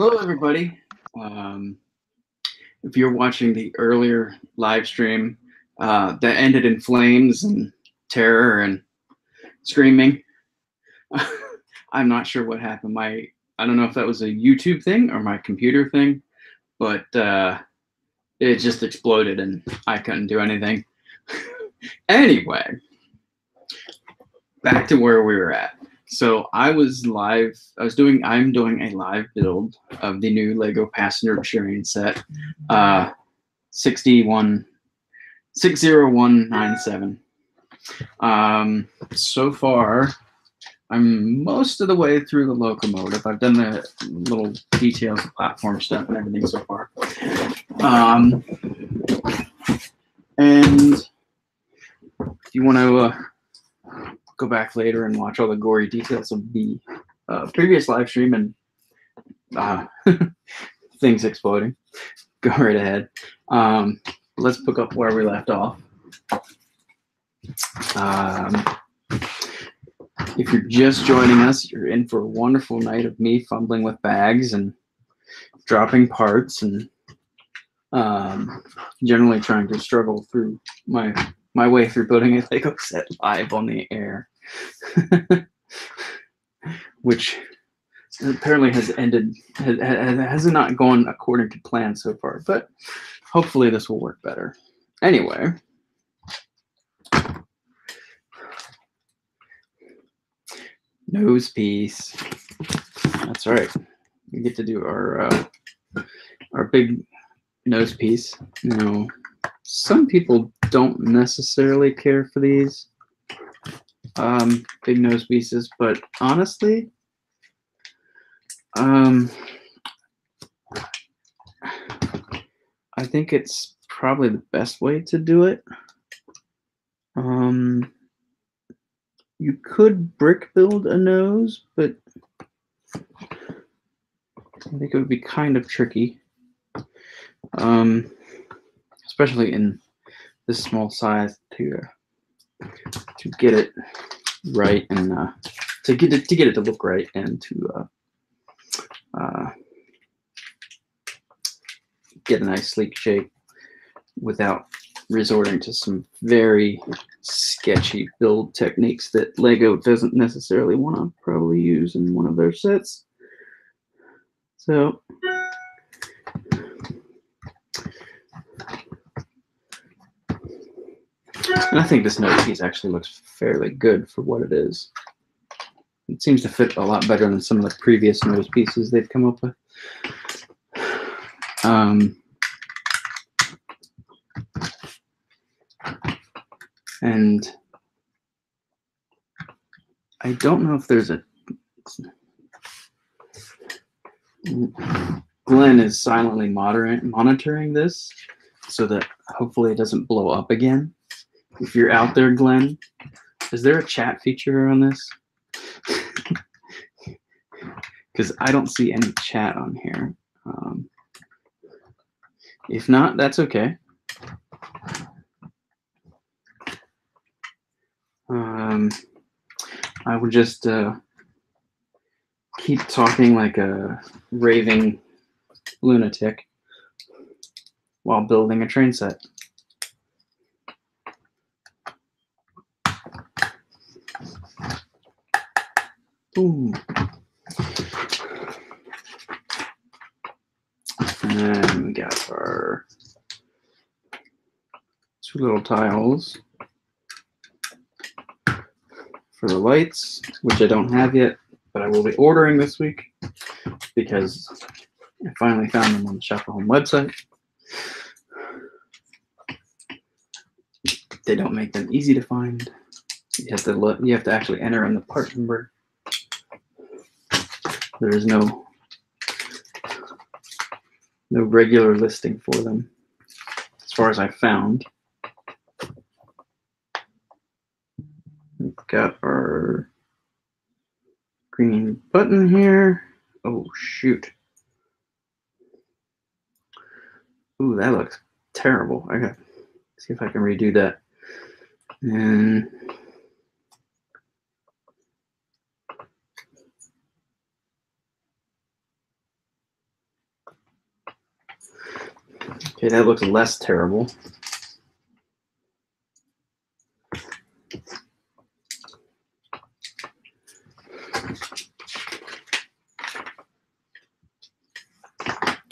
Hello, everybody. Um, if you're watching the earlier live stream uh, that ended in flames and terror and screaming, I'm not sure what happened. My I don't know if that was a YouTube thing or my computer thing, but uh, it just exploded and I couldn't do anything. anyway, back to where we were at. So I was live. I was doing. I'm doing a live build of the new Lego passenger train set, uh, 61, 60197. Um, so far, I'm most of the way through the locomotive. I've done the little details, platform stuff, and everything so far. Um, and if you want to uh, go back later and watch all the gory details of the uh, previous live stream and uh, things exploding, go right ahead. Um, let's pick up where we left off. Um, if you're just joining us, you're in for a wonderful night of me fumbling with bags and dropping parts and um, generally trying to struggle through my my way through building a Lego set live on the air, which apparently has ended has, has not gone according to plan so far. But hopefully this will work better. Anyway. Nose piece. That's right. We get to do our uh, our big nose piece. Know, some people don't necessarily care for these um, big nose pieces, but honestly, um, I think it's probably the best way to do it. Um, you could brick build a nose, but I think it would be kind of tricky. Um, especially in this small size uh, to get it right and uh, to get it to get it to look right and to uh, uh, get a nice sleek shape without resorting to some very sketchy build techniques that Lego doesn't necessarily want to probably use in one of their sets. So and I think this nose piece actually looks fairly good for what it is. It seems to fit a lot better than some of the previous nose pieces they've come up with. Um, And I don't know if there's a. Glenn is silently monitoring this so that hopefully it doesn't blow up again. If you're out there, Glenn, is there a chat feature on this? Because I don't see any chat on here. Um, if not, that's okay. Um, I would just uh, keep talking like a raving lunatic while building a train set. Boom. And then we got our two little tiles for the lights, which I don't have yet, but I will be ordering this week because I finally found them on the Shop at Home website. They don't make them easy to find. You have to look, you have to actually enter in the part number. There is no no regular listing for them, as far as I found. We've got our green button here. Oh, shoot. Ooh, that looks terrible. I got see if I can redo that. And Okay, that looks less terrible.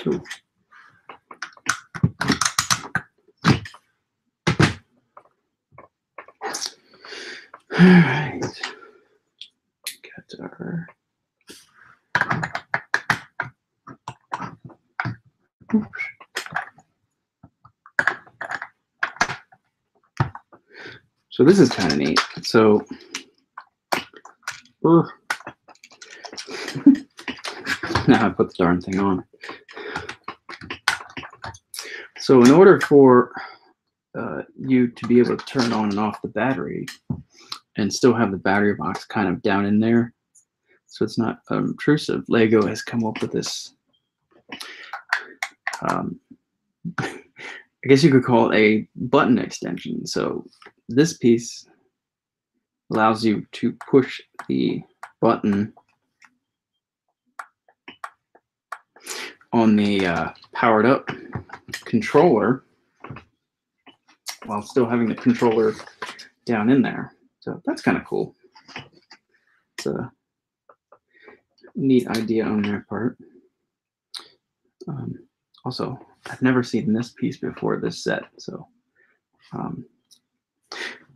Ooh. All right. Got our. Oops. So this is kind of neat. So, Ugh. now I put the darn thing on. So in order for uh, you to be able to turn on and off the battery and still have the battery box kind of down in there, so it's not obtrusive, Lego has come up with this. Um, I guess you could call it a button extension. So this piece allows you to push the button on the uh, powered up controller while still having the controller down in there. So that's kind of cool. It's a neat idea on their part. Um, also, I've never seen this piece before this set, so um,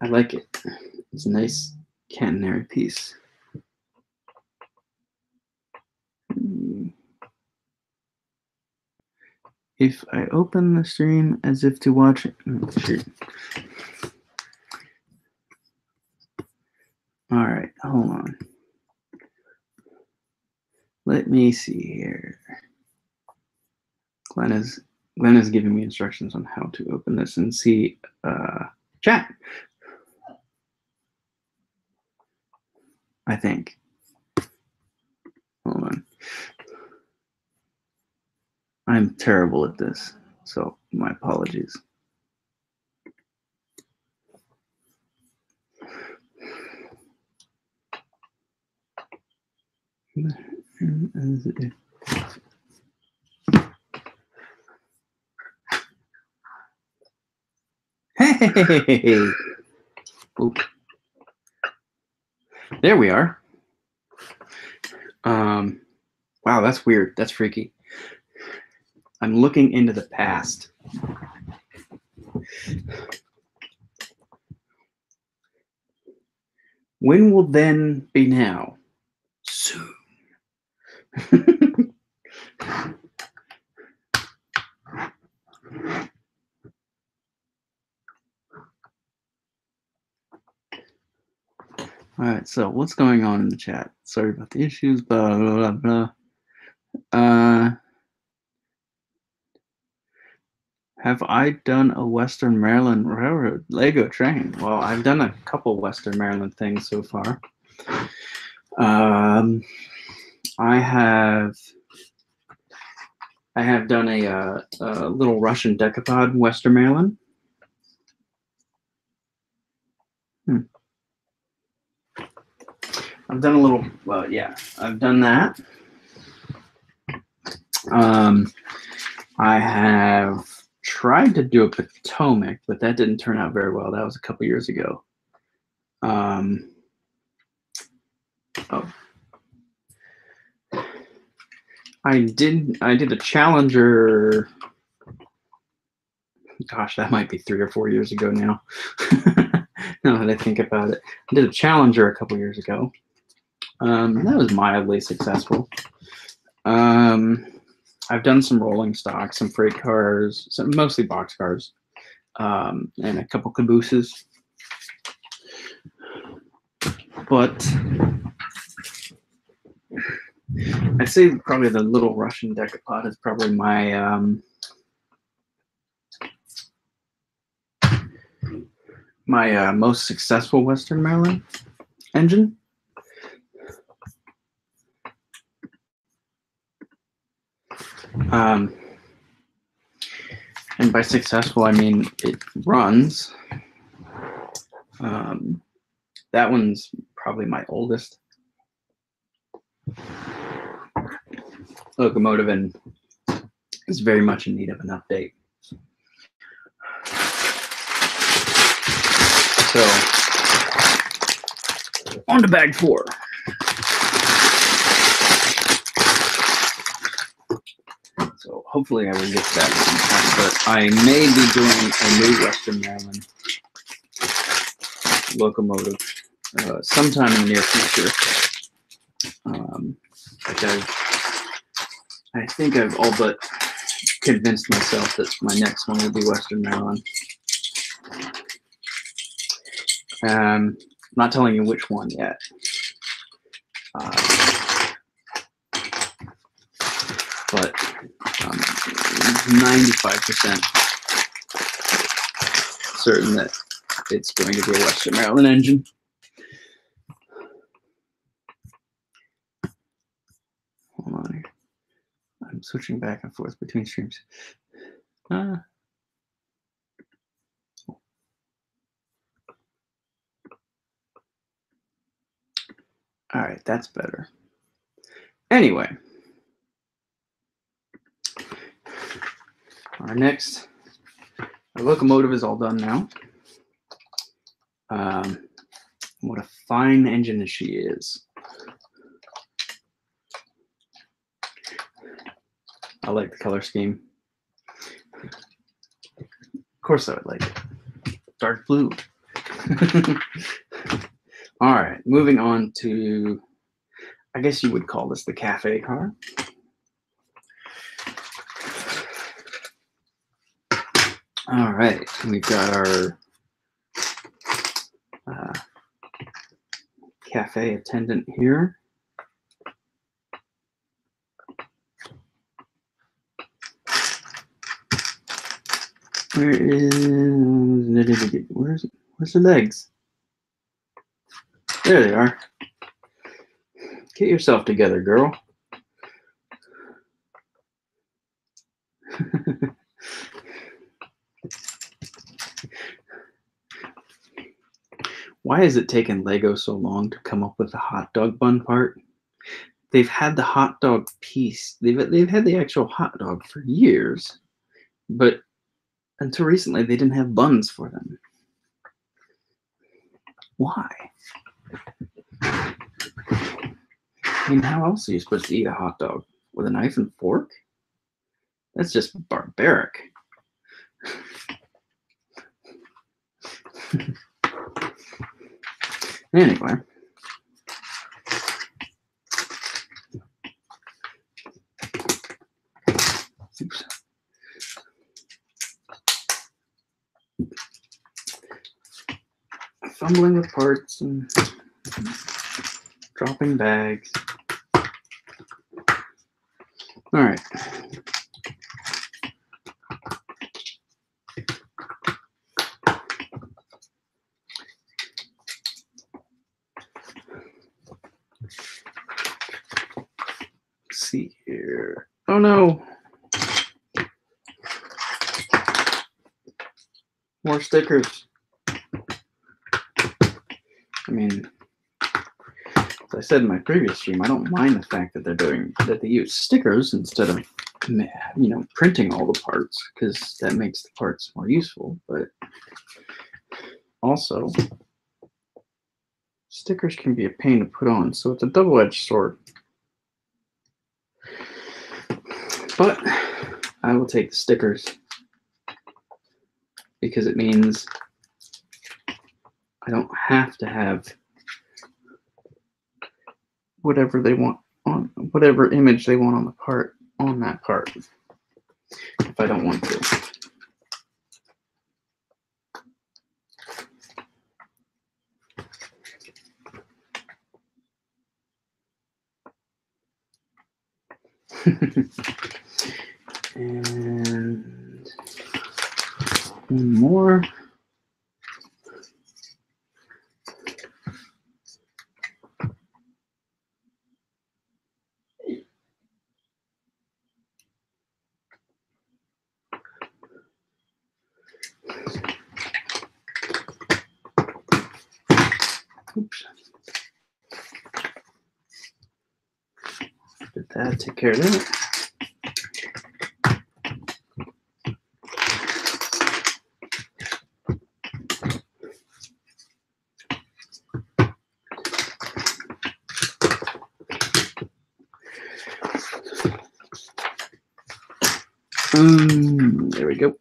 I like it. It's a nice catenary piece. Hmm. If I open the stream as if to watch it, oh, shoot. All right, hold on. Let me see here. Glenn is Glenn is giving me instructions on how to open this and see uh, chat. I think. Hold on. I'm terrible at this, so my apologies. Hey! Oop. There we are. Um, wow, that's weird. That's freaky. I'm looking into the past. When will then be now? Soon. All right, so what's going on in the chat? Sorry about the issues, blah, blah, blah, blah. Uh, have I done a Western Maryland Railroad Lego train? Well, I've done a couple Western Maryland things so far. Um, I have I have done a, uh, a little Russian decapod in Western Maryland. Hmm. I've done a little, well, yeah, I've done that. Um, I have tried to do a Potomac, but that didn't turn out very well. That was a couple years ago. Um, oh, I did I did a Challenger. Gosh, that might be three or four years ago now. now that I think about it, I did a Challenger a couple years ago. Um, that was mildly successful. Um, I've done some rolling stock, some freight cars, some mostly box cars, um, and a couple cabooses. But I'd say probably the little Russian decapod is probably my um, my uh, most successful Western Maryland engine. Um, and by successful, I mean it runs. Um, that one's probably my oldest. Locomotive and is very much in need of an update. So on to bag four. Hopefully I will get that but I may be doing a new Western Maryland locomotive uh, sometime in the near future. Um, like I've, I think I've all but convinced myself that my next one will be Western Maryland. Um, not telling you which one yet. Uh, but 95% certain that it's going to be a Western Maryland engine. Hold on. I'm switching back and forth between streams. Uh, all right, that's better. Anyway, our next, our locomotive is all done now. Um, what a fine engine she is. I like the color scheme. Of course, I would like it. Dark blue. All right, moving on to, I guess you would call this the cafe car. All right, we've got our uh, cafe attendant here. Where is where's where's the legs? There they are. Get yourself together, girl. Why has it taken Lego so long to come up with the hot dog bun part? They've had the hot dog piece. They've they've had the actual hot dog for years, but until recently they didn't have buns for them. Why? I mean, how else are you supposed to eat a hot dog? With a knife and fork? That's just barbaric. anyway. Oops. Fumbling with parts and dropping bags. All right. Let's see Oh no. More stickers. I mean, as I said in my previous stream, I don't mind the fact that they're doing that they use stickers instead of you know printing all the parts because that makes the parts more useful. But also, stickers can be a pain to put on, so it's a double-edged sword. But I will take the stickers because it means I don't have to have whatever they want on whatever image they want on the part on that part if I don't want to. and one more. Oops. Did that take care of that? Um, there we go.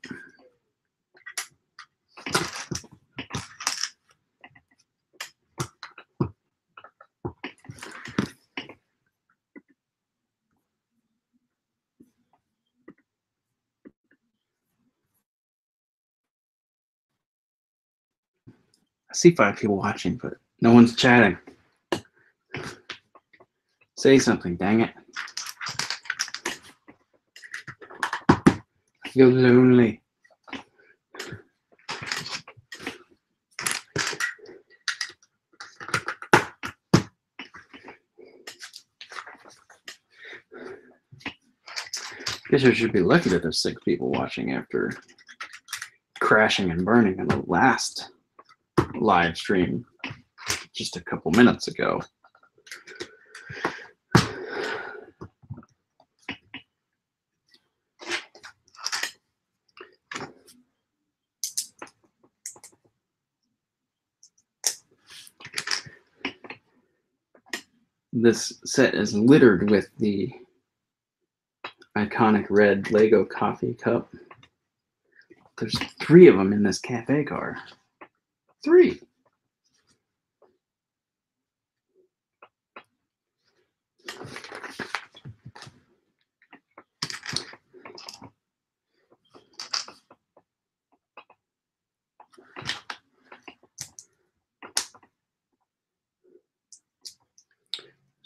I see five people watching, but no one's chatting. Say something, dang it. I feel lonely. Guess I should be lucky that there's six people watching after crashing and burning in the last live stream just a couple minutes ago. This set is littered with the iconic red Lego coffee cup. There's three of them in this cafe car. Three.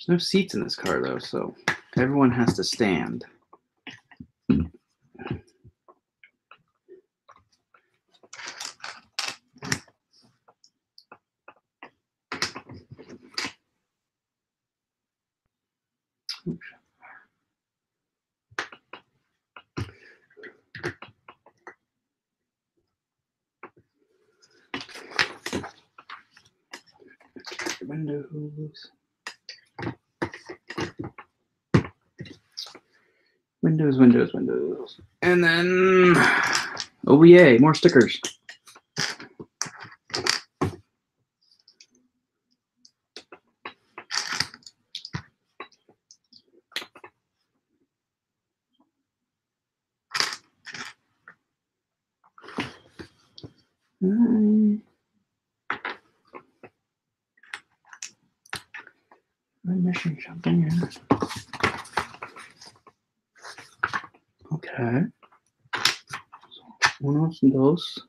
There's no seats in this car though, so everyone has to stand. Windows. Windows, Windows, Windows. And then, oh yay, more stickers. Hi. I'm missing something here. Okay. Unos, dos.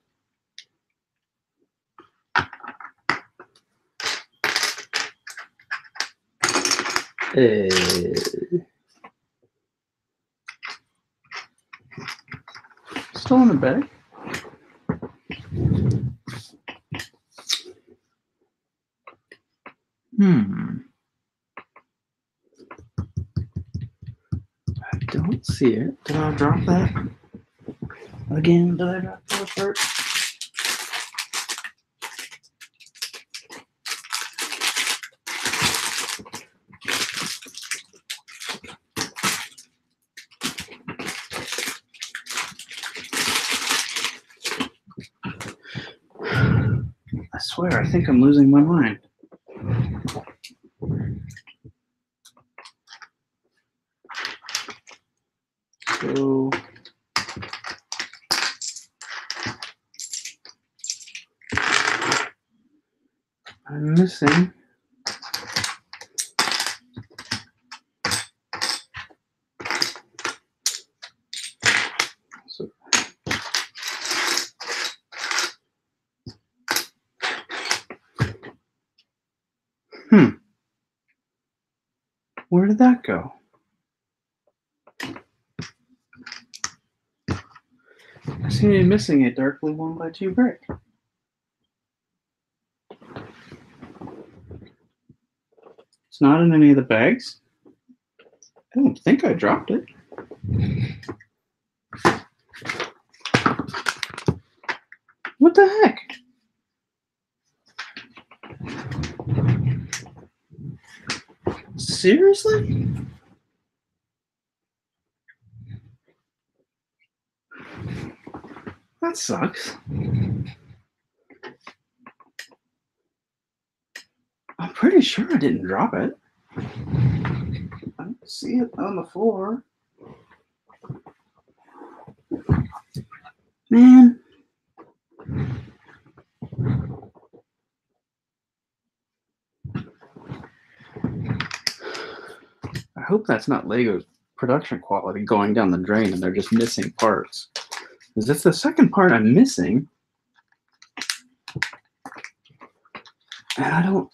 Eh, still in the bag? Hmm. I don't see it. Did I drop that? I swear, I think I'm losing my mind. So. I'm missing. So. Hmm. Where did that go? I seem to be missing a dark blue one by two brick. It's not in any of the bags. I don't think I dropped it. What the heck? Seriously? That sucks. I'm pretty sure I didn't drop it. I don't see it on the floor. Man. I hope that's not Lego's production quality going down the drain and they're just missing parts. Because it's the second part I'm missing. And I don't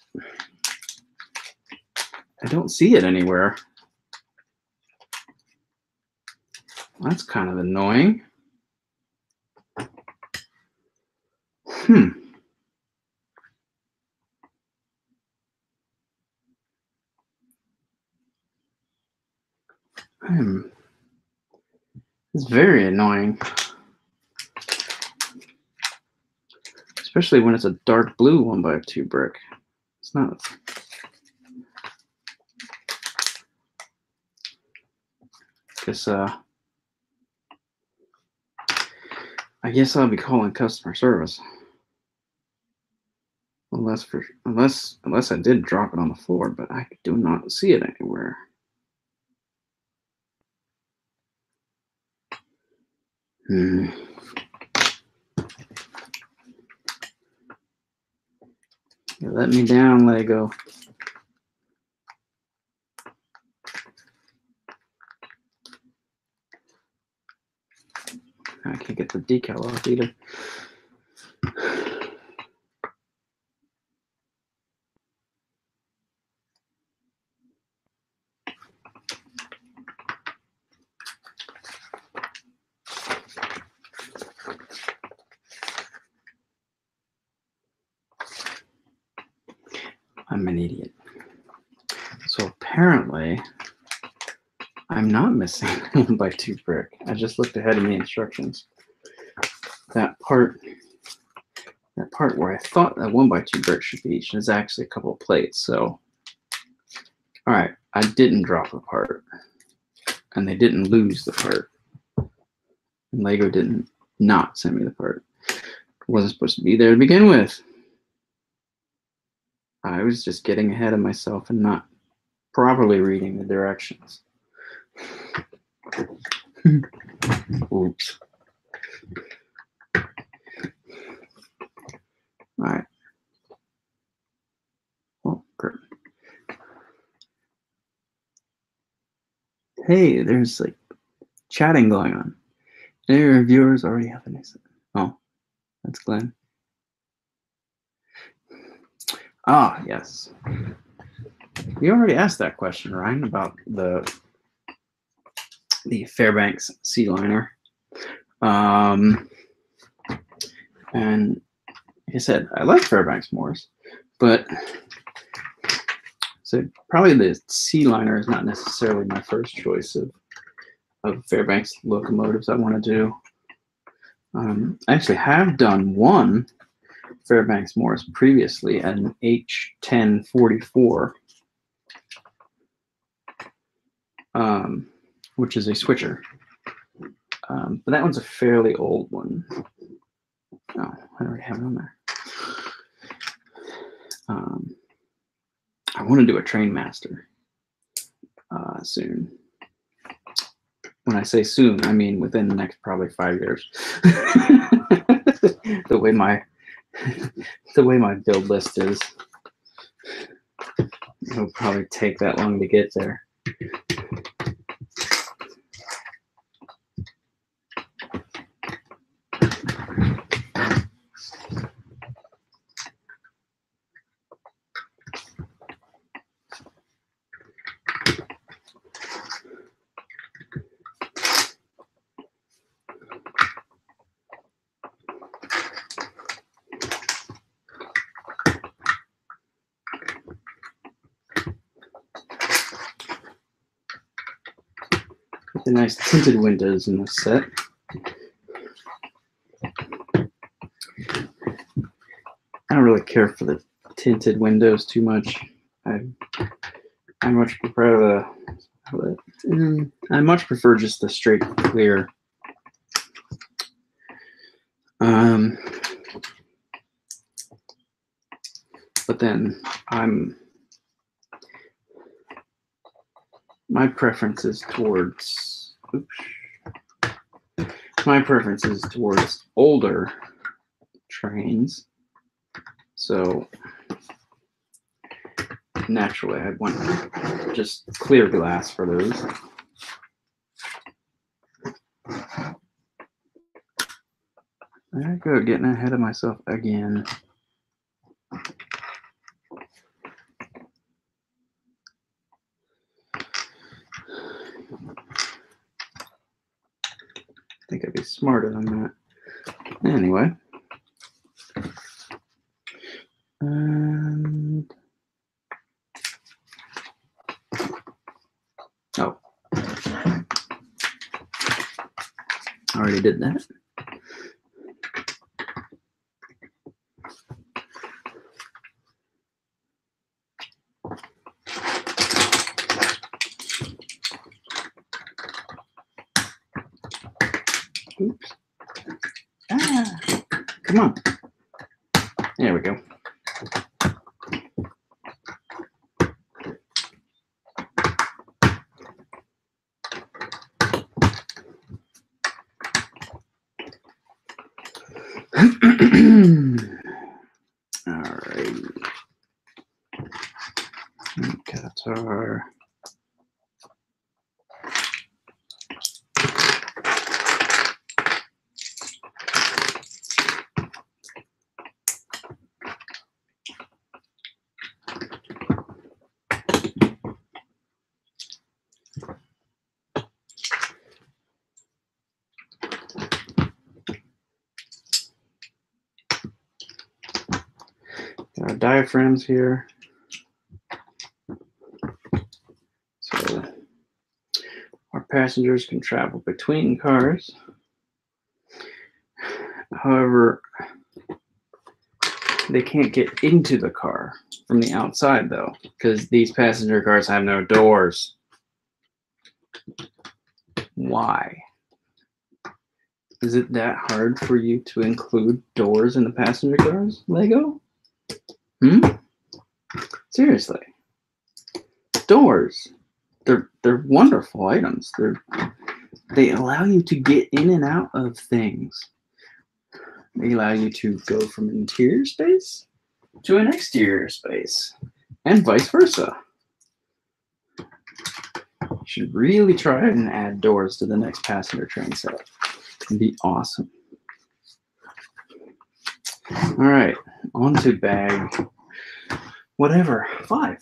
I don't see it anywhere. That's kind of annoying. Hmm. Hmm. It's very annoying. Especially when it's a dark blue one by two brick. It's not. Guess uh I guess I'll be calling customer service. Unless for unless unless I did drop it on the floor, but I do not see it anywhere. Hmm. You let me down, Lego. I can't get the decal off either. I'm an idiot. So apparently, I'm not missing one by two brick. I just looked ahead in the instructions. That part, that part where I thought that one by two brick should be is actually a couple of plates. So, all right, I didn't drop a part, and they didn't lose the part. And Lego didn't not send me the part. It wasn't supposed to be there to begin with. I was just getting ahead of myself and not properly reading the directions. Oops. All right. Oh, great. Hey, there's like chatting going on. Any of your viewers already have an Oh, that's Glenn. Ah, yes. You already asked that question, Ryan, about the the Fairbanks C-Liner. Um, and I said, I like Fairbanks Morse, but so probably the C-Liner is not necessarily my first choice of of Fairbanks locomotives I want to do. Um, I actually have done one Fairbanks Morse previously, an H1044, um, which is a switcher. Um, but that one's a fairly old one. Oh, I already have it on there. Um, I want to do a Trainmaster uh, soon. When I say soon, I mean within the next probably five years. the way my the way my build list is, it'll probably take that long to get there. the nice tinted windows in this set. I don't really care for the tinted windows too much. I I much prefer the mm, I much prefer just the straight clear. Um, but then I'm my preference is towards oops, my preference is towards older trains. So naturally, I want just clear glass for those. There I go, getting ahead of myself again. I think I'd be smarter than that. Anyway. And oh, I already did that. Oops. Ah, come on. There we go. All right. Qatar. There are diaphragms here. So our passengers can travel between cars. However, they can't get into the car from the outside though, because these passenger cars have no doors. Why? Is it that hard for you to include doors in the passenger cars, Lego? Hmm? Seriously. Doors. They're they're wonderful items. They're they allow you to get in and out of things. They allow you to go from interior space to an exterior space. And vice versa. You should really try and add doors to the next passenger train set. It'd be awesome. All right, on to bag whatever, five.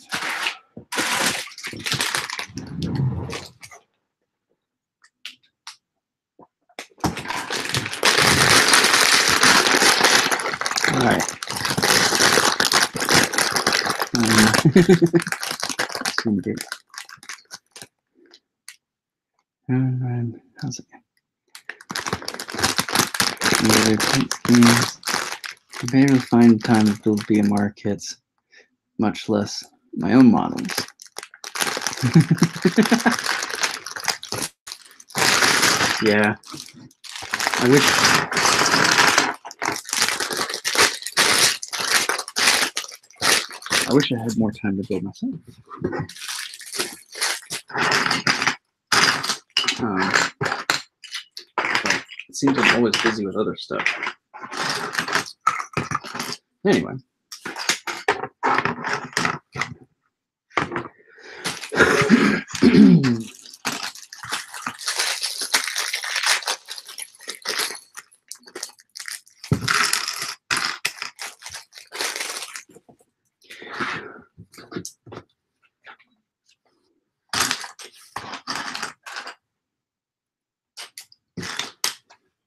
All right. Um, how's it? Paint schemes. I barely find time to build BMR kits, much less my own models. yeah. I wish I wish I had more time to build myself. Um, it seems I'm always busy with other stuff. Anyway.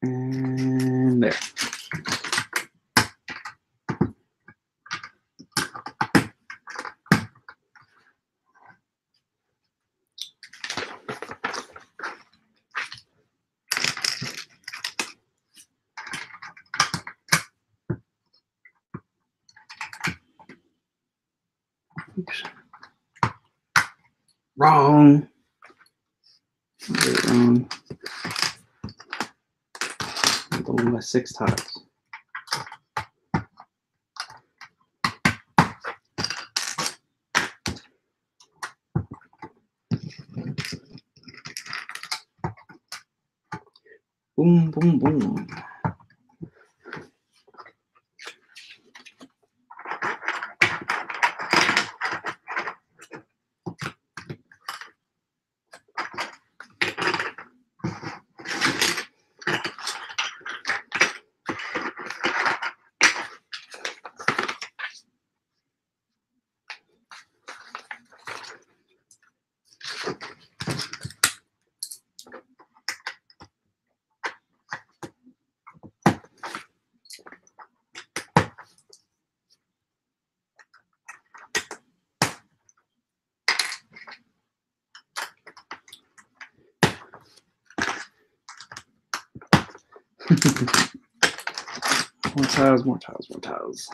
And there. Oops. Wrong. Did it wrong. I'm going by six tiles. Boom, boom, boom. more tiles, more tiles, more tiles.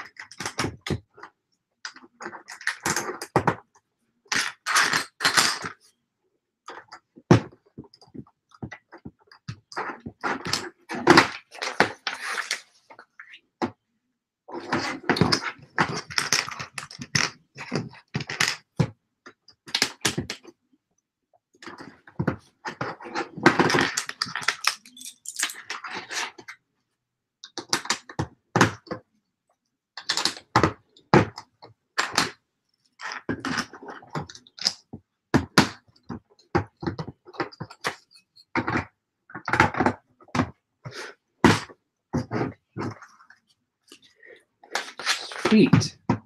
Sweet. All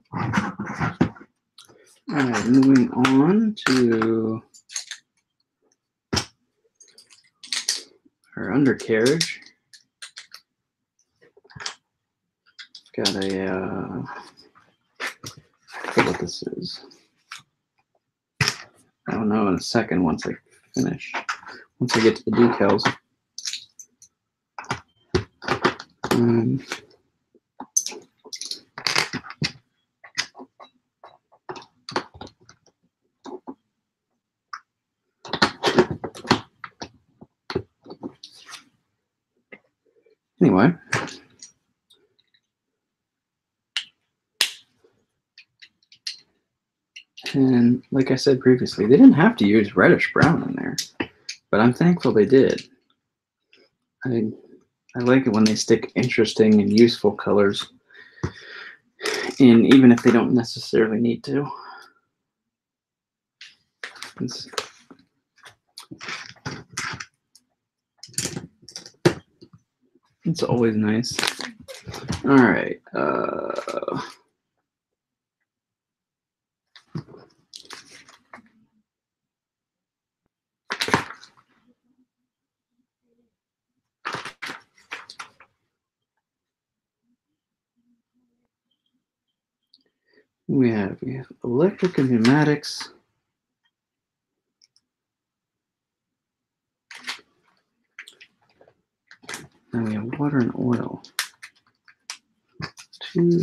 right, moving on to our undercarriage. Got a, uh, I forget what this is. I don't know in a second once I finish, once I get to the decals. Um, anyway. And like I said previously, they didn't have to use reddish brown in there, but I'm thankful they did. I I like it when they stick interesting and useful colors in, even if they don't necessarily need to. It's, it's always nice. All right. Uh, we have we have electric and pneumatics. Now we have water and oil. Two.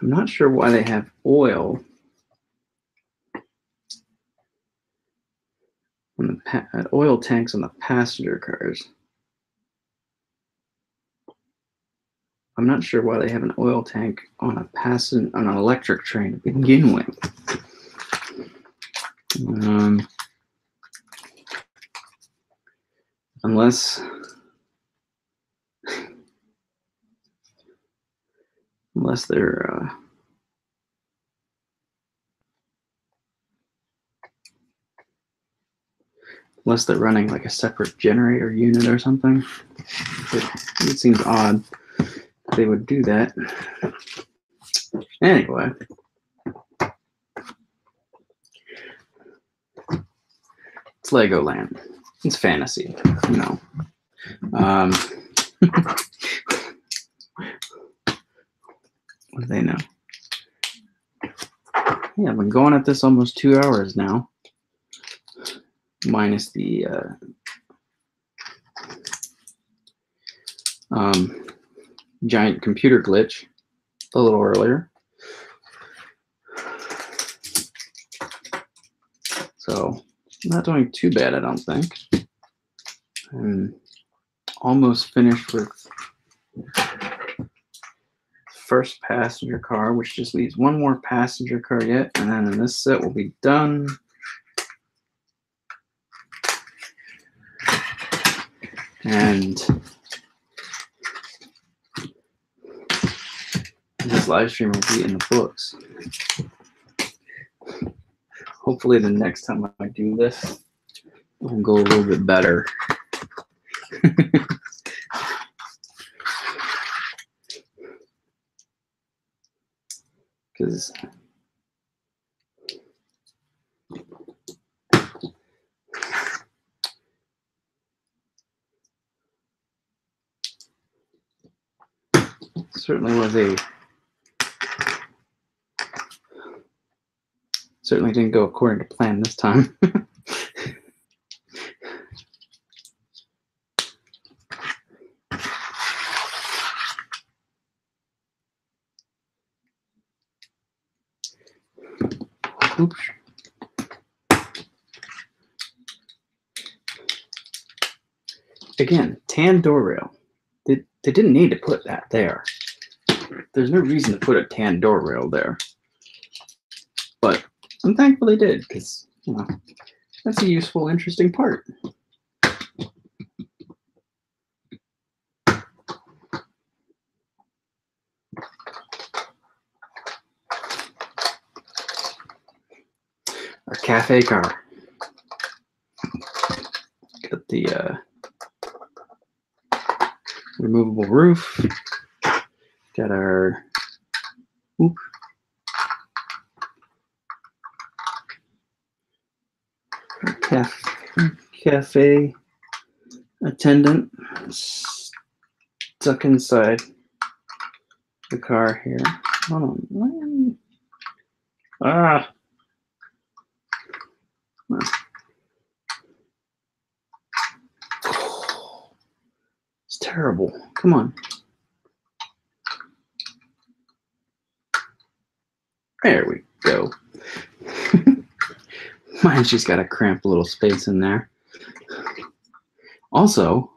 I'm not sure why they have oil on the uh, oil tanks on the passenger cars. I'm not sure why they have an oil tank on a passen on an electric train to begin with. Um, unless unless they're uh, unless they're running like a separate generator unit or something. It, it seems odd they would do that. Anyway. It's Legoland. It's fantasy, you know. Um, what do they know? Yeah, I've been going at this almost two hours now, minus the uh, um, giant computer glitch a little earlier. So not doing too bad, I don't think. I'm almost finished with first passenger car, which just leaves one more passenger car yet, and then in this set will be done. And this live stream will be in the books. Hopefully, the next time I do this, it will go a little bit better. Because certainly was a certainly didn't go according to plan this time. Oops. Again, tan door rail. They, they didn't need to put that there. There's no reason to put a tan door rail there. I'm thankful they did because, you know, that's a useful, interesting part. Our cafe car. Got the uh, removable roof. Got our oop. Cafe, attendant stuck inside the car here. Hold on. Ah. It's terrible. Come on. There we go. Mine's just got a cramped little space in there. Also,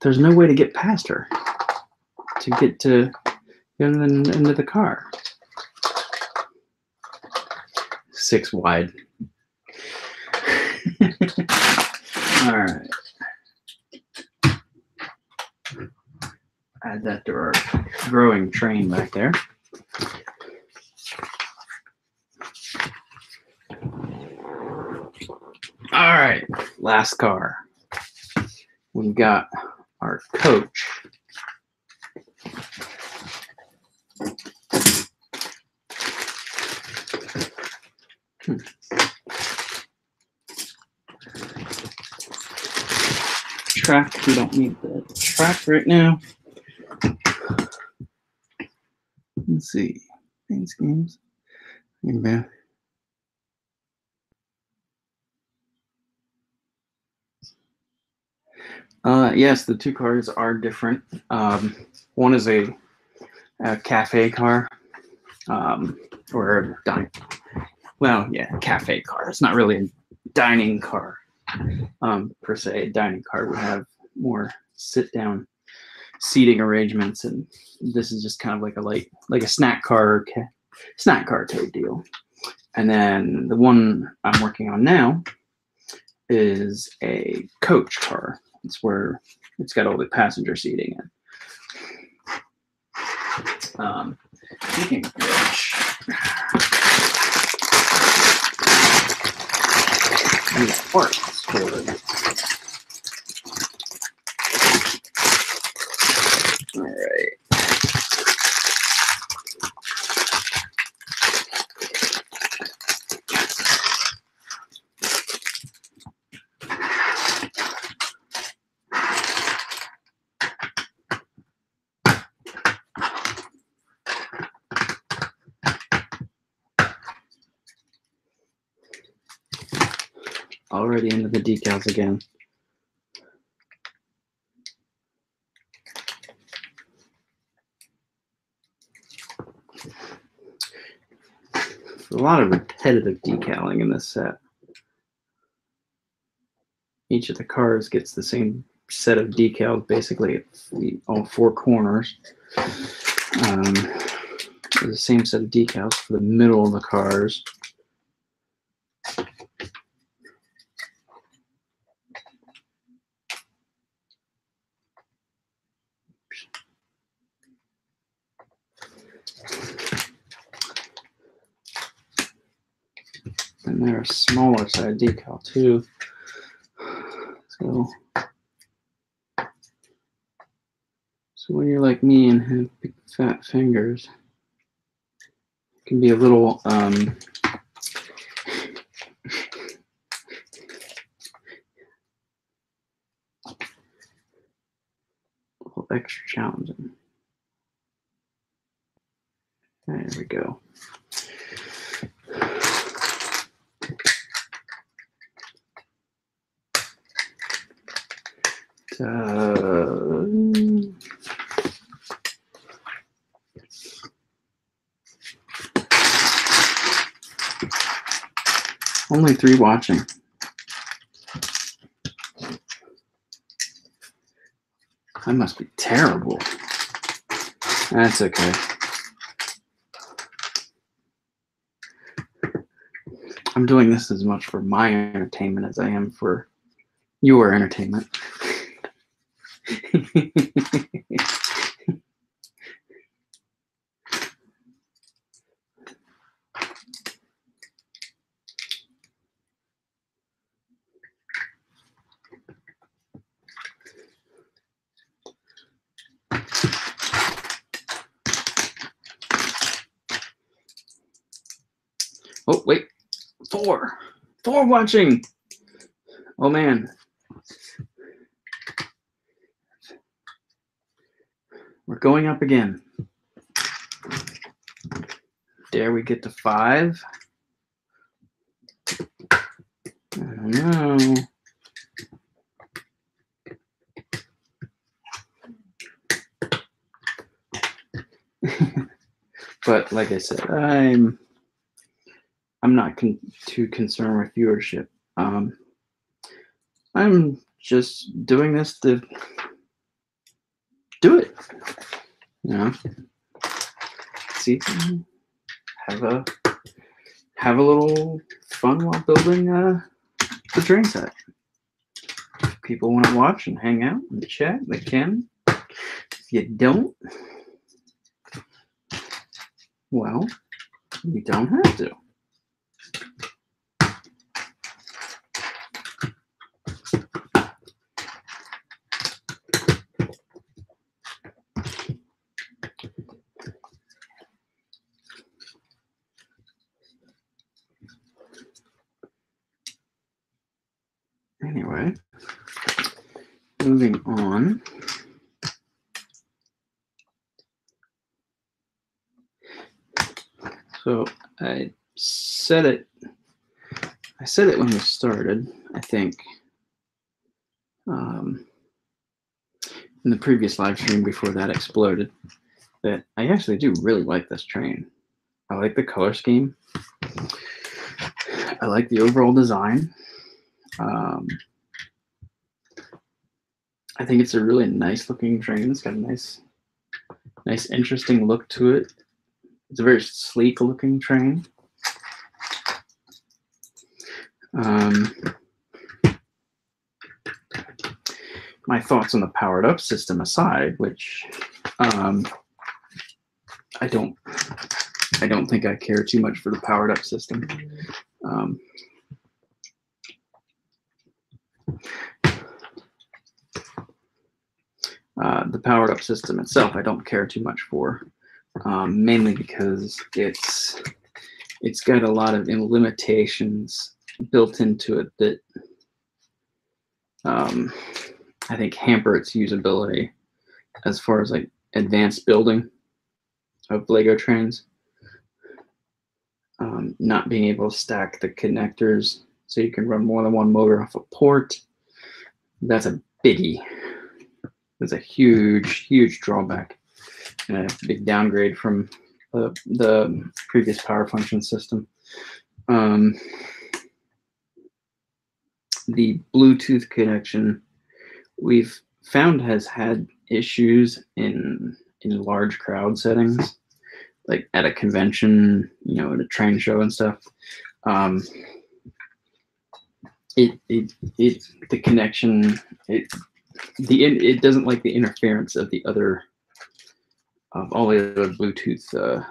there's no way to get past her to get to get in- into the car. Six wide. All right. Add that to our growing train back there. All right, last car. We've got our coach. Hmm. Track, we don't need the track right now. Let's see. Paint schemes. Yeah. Uh, yes, the two cars are different. Um, one is a, a cafe car, um, or dine. Well, yeah, cafe car. It's not really a dining car, um, per se. A dining car would have more sit-down seating arrangements, and this is just kind of like a light, like a snack car, ca- snack car type deal. And then the one I'm working on now is a coach car. It's where it's got all the passenger seating in. Um, speaking of which, these parts for it. All right. Already decals again. a lot of repetitive decaling in this set. Each of the cars gets the same set of decals basically all four corners. Um, the same set of decals for the middle of the cars. And they're a side decal too. So, so when you're like me and have big fat fingers, it can be a little um, extra challenging. There we go. Uh, only three watching. I must be terrible. That's okay. I'm doing this as much for my entertainment as I am for your entertainment. Oh, wait. Four. Four watching. Oh, man. We're going up again. Dare we get to five? I don't know. but like I said, I'm I'm not con- too concerned with viewership. Um, I'm just doing this to do it. Know, see, have a have a little fun while building uh, the train set. If people want to watch and hang out and chat, they can. If you don't, well, you don't have to. Anyway, moving on. So I said it. I said it when we started. I think um, in the previous live stream before that exploded that I actually do really like this train. I like the color scheme. I like the overall design. Um, I think it's a really nice looking train. It's got a nice, nice, interesting look to it. It's a very sleek looking train. Um, my thoughts on the powered up system aside, which um, I don't, I don't think I care too much for the powered up system. Um, uh, the powered up system itself, I don't care too much for, um, mainly because it's it's got a lot of limitations built into it that um, I think hamper its usability as far as like advanced building of Lego trains. Um, not being able to stack the connectors so you can run more than one motor off a port. That's a biggie. That's a huge, huge drawback and a big downgrade from the, the previous power function system. Um, the Bluetooth connection we've found has had issues in in large crowd settings, like at a convention, you know, at a train show and stuff. Um, it it it the connection it the it doesn't like the interference of the other of all the other Bluetooth uh,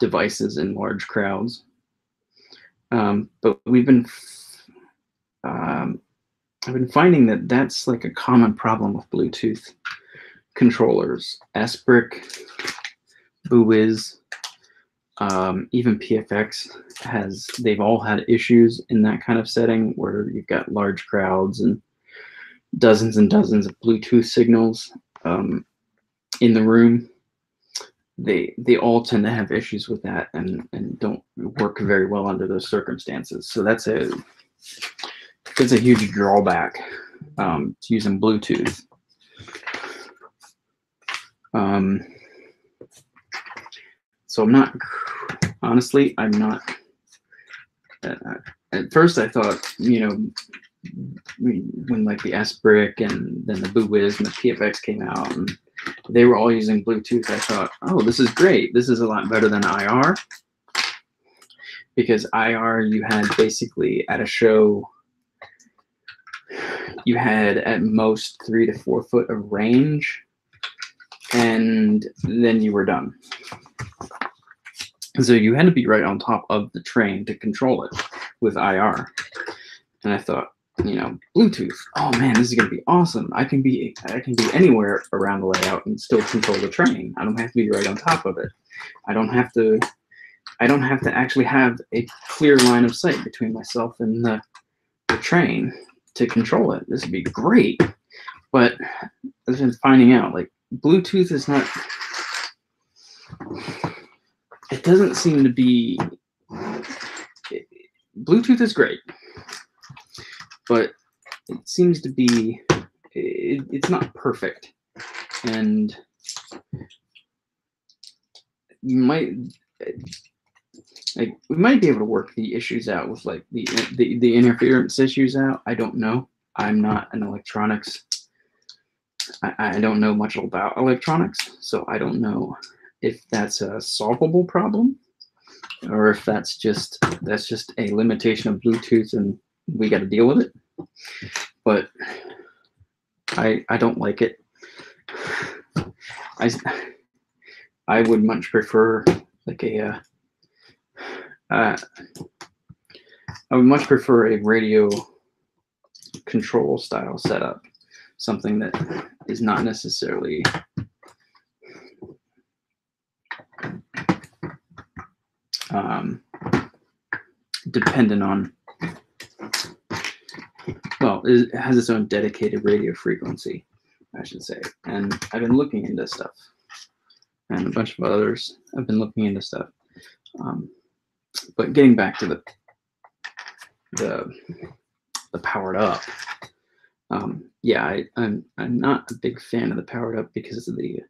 devices in large crowds. Um, but we've been um, I've been finding that that's like a common problem with Bluetooth controllers. SBrick, BuWizz, um, even PFX has, they've all had issues in that kind of setting where you've got large crowds and dozens and dozens of Bluetooth signals um, in the room. They they all tend to have issues with that and and don't work very well under those circumstances. So that's a it's a huge drawback um, to using Bluetooth. Um, so I'm not, honestly, I'm not. Uh, at first, I thought, you know, when like the SBrick and then the BuWizz and the PFX came out and they were all using Bluetooth, I thought, oh, this is great. This is a lot better than IR. Because IR, you had basically at a show you had at most three to four foot of range, and then you were done. So you had to be right on top of the train to control it with IR. And I thought, you know, Bluetooth. Oh man, this is gonna be awesome. I can be I can be anywhere around the layout and still control the train. I don't have to be right on top of it. I don't have to I don't have to actually have a clear line of sight between myself and the, the train to control it. This would be great. But I've been finding out like Bluetooth is not it doesn't seem to be Bluetooth is great, but it seems to be it, it's not perfect, and you might like we might be able to work the issues out with like the the, the interference issues out. I don't know. I'm not an electronics. I, I don't know much about electronics, so I don't know if that's a solvable problem or if that's just that's just a limitation of Bluetooth and we got to deal with it. But I I don't like it. I I would much prefer like a uh, uh, I would much prefer a radio control style setup, something that is not necessarily um, dependent on, well, it has its own dedicated radio frequency, I should say. And I've been looking into stuff, and a bunch of others have been looking into stuff. Um, but getting back to the the the powered up, um, yeah, I, I'm I'm not a big fan of the powered up because of the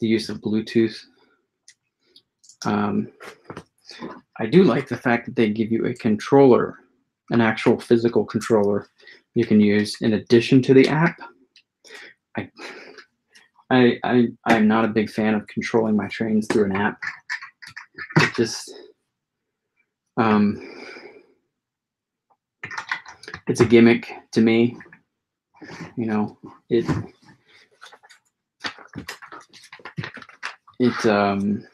the use of Bluetooth. Um, I do like the fact that they give you a controller, an actual physical controller you can use in addition to the app. I, I, I, I'm not a big fan of controlling my trains through an app. It just, um, it's a gimmick to me. You know, it, it, um,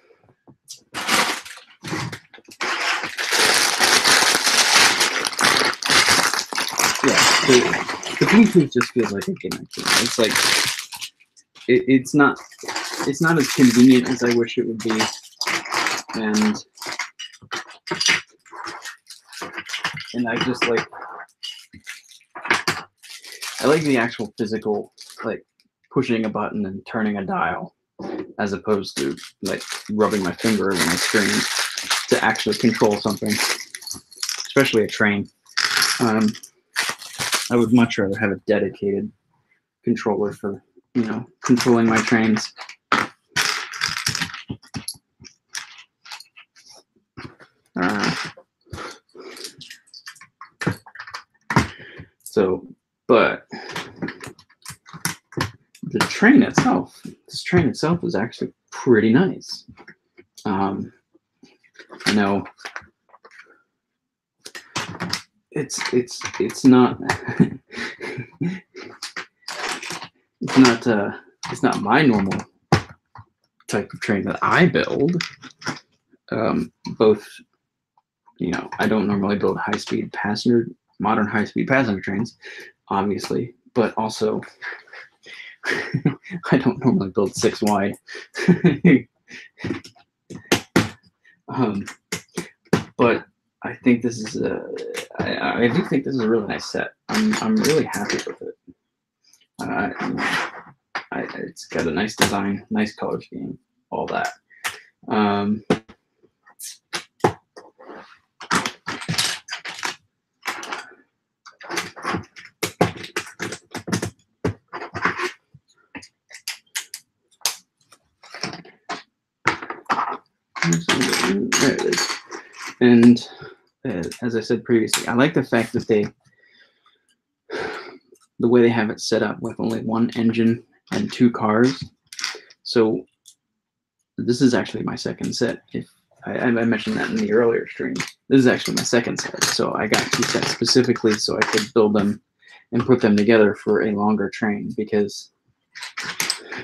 the, the Bluetooth just feels like a gimmick. It's like it, it's not it's not as convenient as I wish it would be, and and I just like I like the actual physical like pushing a button and turning a dial as opposed to like rubbing my finger when I stream to actually control something, especially a train. Um, I would much rather have a dedicated controller for, you know, controlling my trains. Uh, so, but the train itself this train itself is actually pretty nice. Um, I know it's it's it's not it's not uh it's not my normal type of train that I build. Um, both, you know, I don't normally build high speed passenger modern high speed passenger trains, obviously, but also I don't normally build six wide. um, but I think this is a, I, I do think this is a really nice set. I'm, I'm really happy with it. Uh, I, it's got a nice design, nice color scheme, all that. Um, there it is. And as I said previously, I like the fact that they, the way they have it set up with only one engine and two cars. So this is actually my second set. If I, I mentioned that in the earlier stream, this is actually my second set. So I got two sets specifically so I could build them and put them together for a longer train because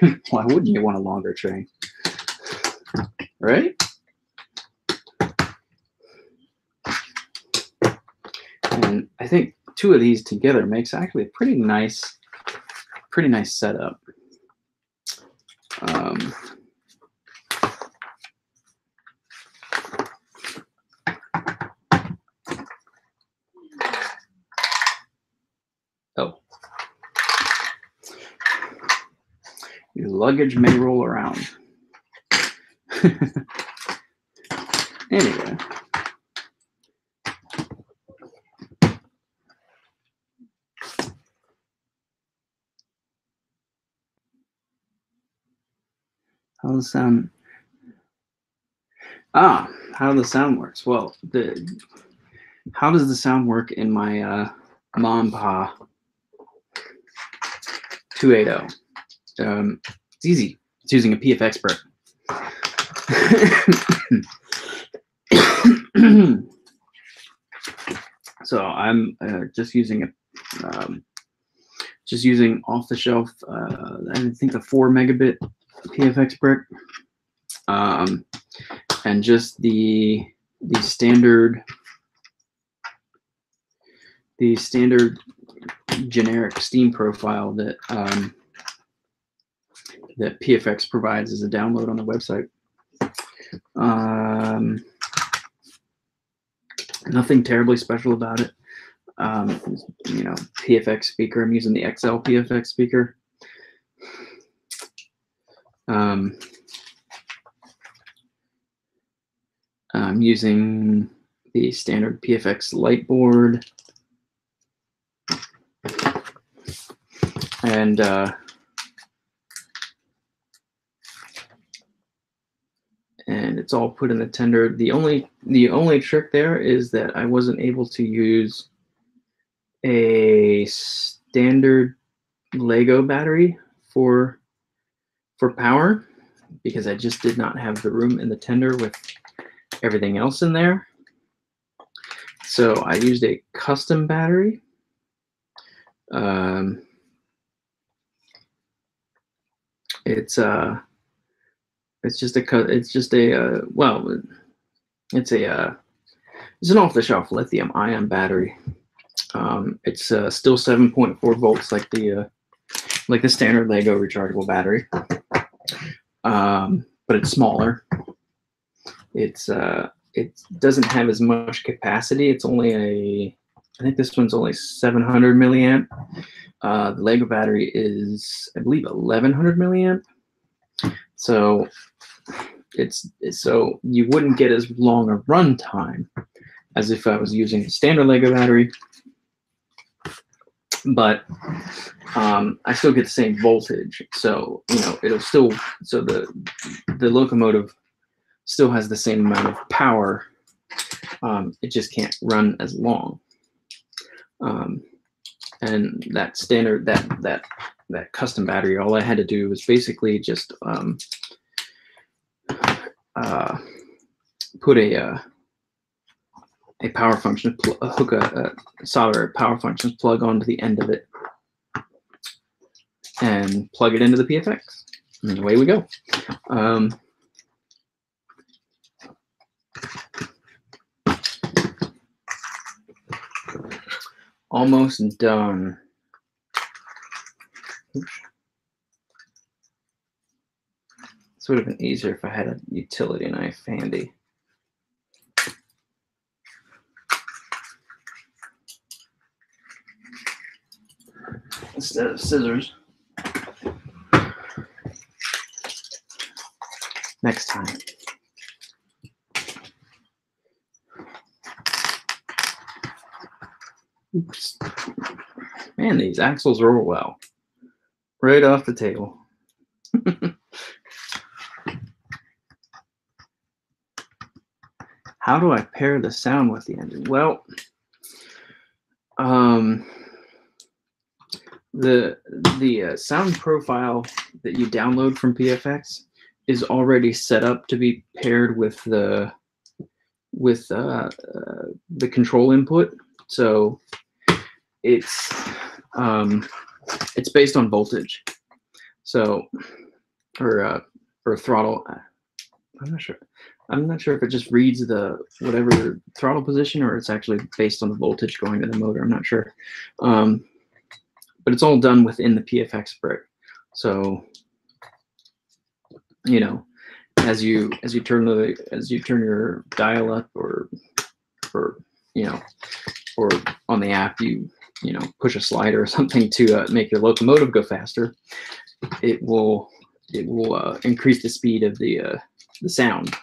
why wouldn't you want a longer train? Right? And I think two of these together makes actually a pretty nice, pretty nice setup. Um, oh. Your luggage may roll around. anyway. How the sound? Ah, how the sound works. Well, the how does the sound work in my uh, Monpa 280? Um, it's easy. It's using a PFx Brick. so I'm uh, just using a um, just using off the shelf. Uh, I think a four megabit PFx Brick, um, and just the the standard the standard generic Steam profile that um, that PFX provides as a download on the website. Um, nothing terribly special about it. Um, you know, PFX speaker. I'm using the XL PFX speaker. Um, I'm using the standard PFX light board. And uh, and it's all put in the tender. The only the only trick there is that I wasn't able to use a standard Lego battery for for power because I just did not have the room in the tender with everything else in there. So I used a custom battery. Um, it's uh, it's just a it's just a uh, well, it's a uh, it's an off-the-shelf lithium-ion battery. Um, it's uh, still 7.4 volts, like the uh, like the standard Lego rechargeable battery um, but it's smaller. It's uh, it doesn't have as much capacity. It's only a, I think this one's only 700 milliamp. Uh, the Lego battery is, I believe, 1100 milliamp. So it's so you wouldn't get as long a run time as if I was using a standard Lego battery. But um, I still get the same voltage. So, you know, it'll still, so the, the locomotive still has the same amount of power. Um, it just can't run as long. Um, and that standard, that, that that custom battery, all I had to do was basically just um, uh, put a uh, a power function pl- uh, hook a, a solder power functions plug onto the end of it and plug it into the PFX. And away we go. Um, almost done. Oops. This would have been easier if I had a utility knife handy. Instead of scissors. Next time. Oops. Man, these axles roll well. Right off the table. How do I pair the sound with the engine? Well, um, the the uh, sound profile that you download from PFX is already set up to be paired with the with uh, uh, the control input. So it's um, it's based on voltage. So or uh, or throttle. I'm not sure. I'm not sure if it just reads the whatever throttle position or it's actually based on the voltage going to the motor. I'm not sure. Um, but it's all done within the PFX brick. So, you know, as you as you turn the as you turn your dial up or or you know or on the app you you know push a slider or something to uh, make your locomotive go faster, it will it will uh, increase the speed of the uh, the sound.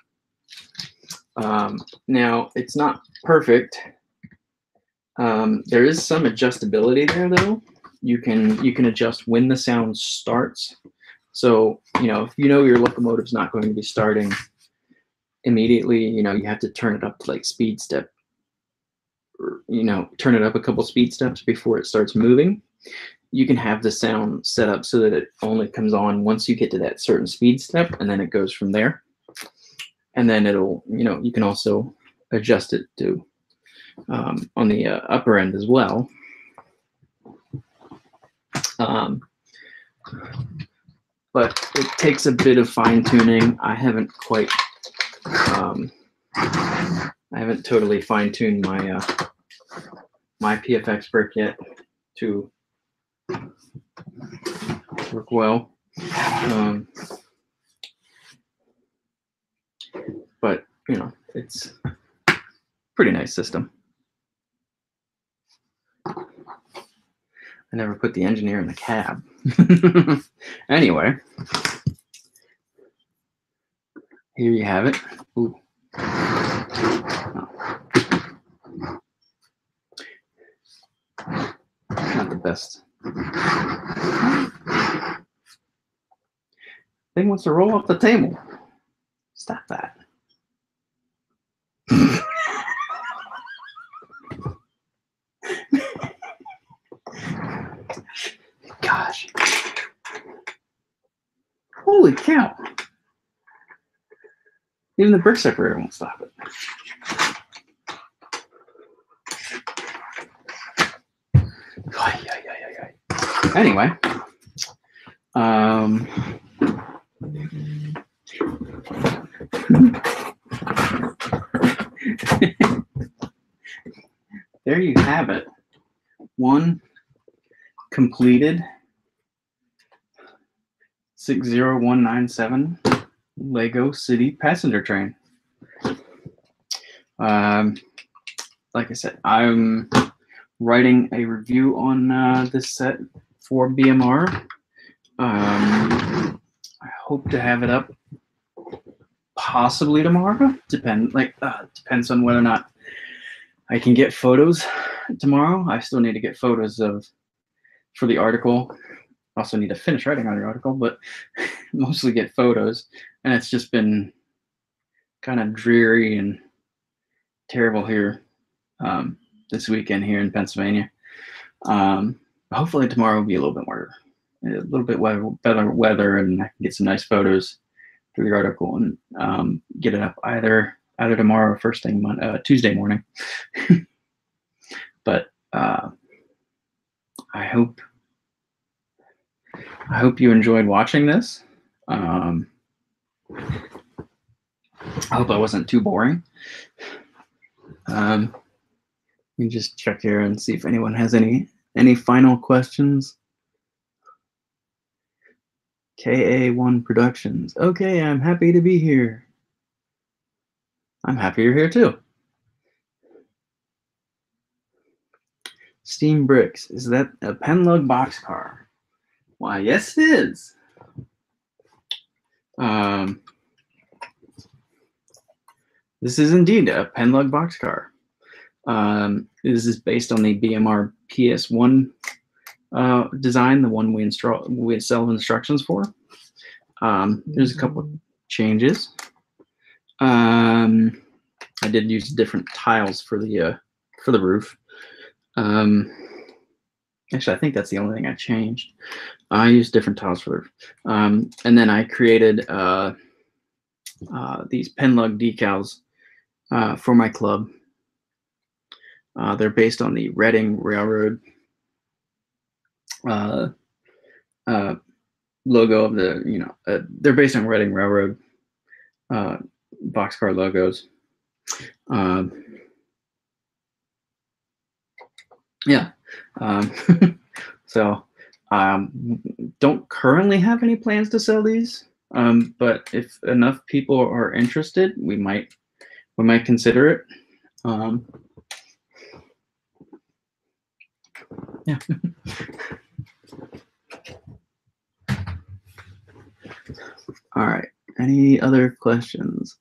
Um, now it's not perfect. Um, there is some adjustability there though. You can you can adjust when the sound starts. So you know if you know your locomotive's not going to be starting immediately, you know you have to turn it up to like speed step. Or, you know turn it up a couple speed steps before it starts moving. You can have the sound set up so that it only comes on once you get to that certain speed step, and then it goes from there and then it'll you know you can also adjust it to um, on the uh, upper end as well um, but it takes a bit of fine tuning i haven't quite um, i haven't totally fine tuned my uh, my pfx brick yet to work well um, but you know, it's pretty nice system. I never put the engineer in the cab. anyway, here you have it. Ooh. Oh. Not the best. Thing wants to roll off the table. Stop that. Gosh. Holy cow. Even the brick separator won't stop it. Anyway, um, there you have it. One completed 60197 Lego City passenger train. Um, like I said, I'm writing a review on uh, this set for BMR. Um, I hope to have it up possibly tomorrow. Depend like uh, depends on whether or not I can get photos tomorrow. I still need to get photos of for the article. Also need to finish writing on the article, but mostly get photos. And it's just been kind of dreary and terrible here um, this weekend here in Pennsylvania. Um, hopefully tomorrow will be a little bit more a little bit weather, better weather, and I can get some nice photos for the article and um, get it up either either tomorrow or first thing Monday, uh, Tuesday morning. but uh, I hope I hope you enjoyed watching this. Um, I hope I wasn't too boring. Um, let me just check here and see if anyone has any any final questions. KA1 Productions. Okay, I'm happy to be here. I'm happy you're here too. Steam Bricks. Is that a PennLUG boxcar? Why, yes, it is. Um, this is indeed a PennLUG boxcar. Um, this is based on the BMR PS1 uh, design, the one we, instru- we sell instructions for. Um, there's a couple of changes. Um, I did use different tiles for the uh, for the roof. Um, actually, I think that's the only thing I changed. I use different tiles for um, and then I created uh, uh, these PennLUG decals uh, for my club. Uh, they're based on the Reading Railroad uh, uh, logo of the, you know, they're based on Reading Railroad boxcar logos. Um, yeah. Um, so um, don't currently have any plans to sell these, um, but if enough people are interested, we might we might consider it. Um, yeah. All right. Any other questions?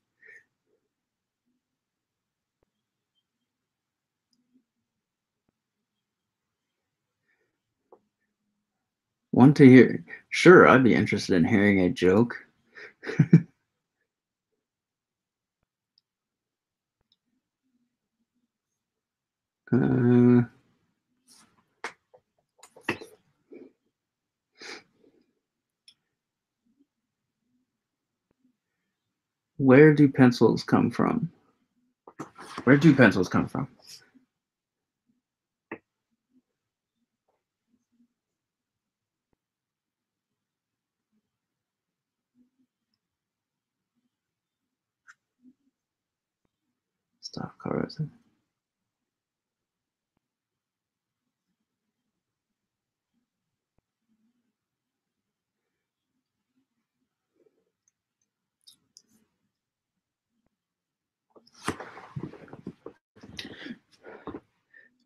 Want to hear? Sure, I'd be interested in hearing a joke. uh, where do pencils come from? Where do pencils come from? Stop corrosion.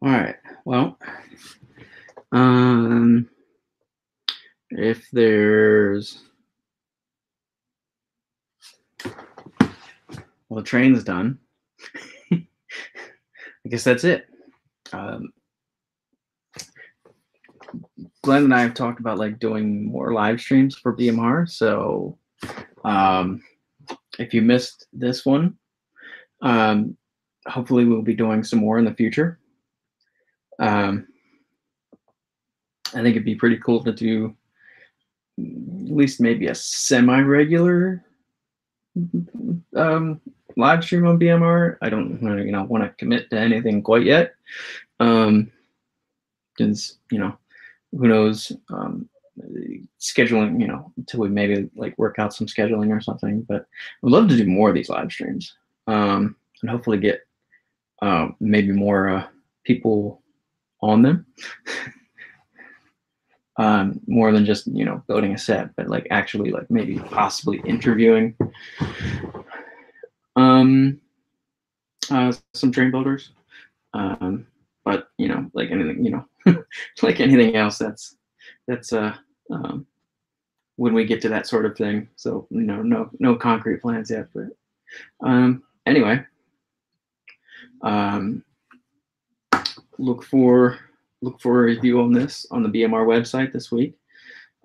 All right. Well, um, if there's well, the train's done. I guess that's it. Um, Glenn and I have talked about like doing more live streams for BMR. So um, if you missed this one, um, hopefully we'll be doing some more in the future. Um, I think it'd be pretty cool to do at least maybe a semi-regular um, live stream on BMR. I don't you know want to commit to anything quite yet, um, because you know who knows um, scheduling you know until we maybe like work out some scheduling or something. But I'd love to do more of these live streams um, and hopefully get uh, maybe more uh, people on them. um, more than just you know building a set, but like actually like maybe possibly interviewing um, uh, some train builders. Um, but you know, like anything, you know, like anything else, that's that's uh um, when we get to that sort of thing. So you know, no no concrete plans yet, but um, anyway, um, look for look for a review on this on the BMR website this week.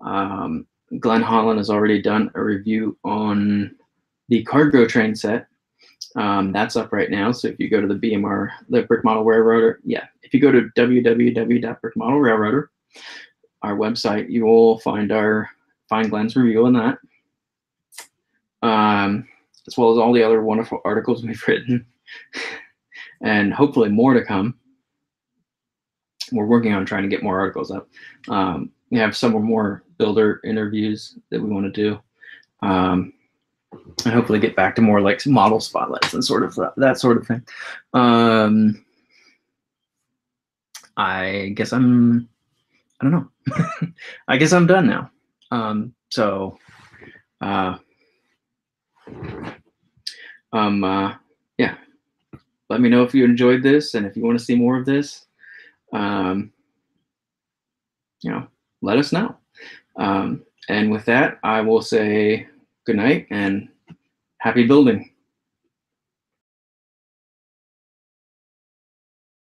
Um, Glenn Holland has already done a review on the cargo train set. Um, that's up right now. So if you go to the BMR, the Brick Model Railroader, yeah, if you go to www.brickmodelrailroader, our website, you will find our find Glenn's review on that, um, as well as all the other wonderful articles we've written, and hopefully more to come. We're working on trying to get more articles up. Um, we have some more builder interviews that we want to do, um, and hopefully get back to more like model spotlights and sort of that, that sort of thing. Um, I guess I'm, I don't know. I guess I'm done now. Um, so, uh, um, uh, yeah, let me know if you enjoyed this and if you want to see more of this. Um, you know, let us know. Um, and with that, I will say good night and happy building.